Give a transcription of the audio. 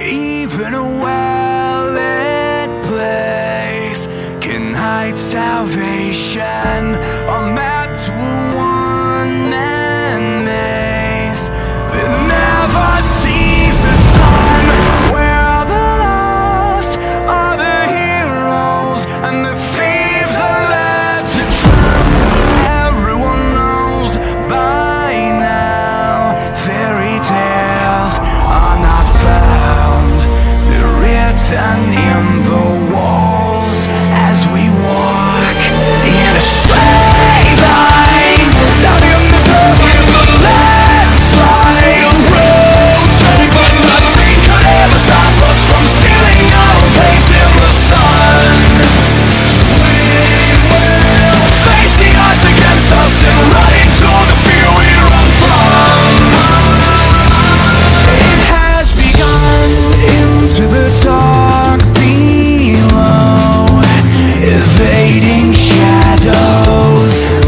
Even a well-lit place can hide salvation, a map to a titanium. fading shadows.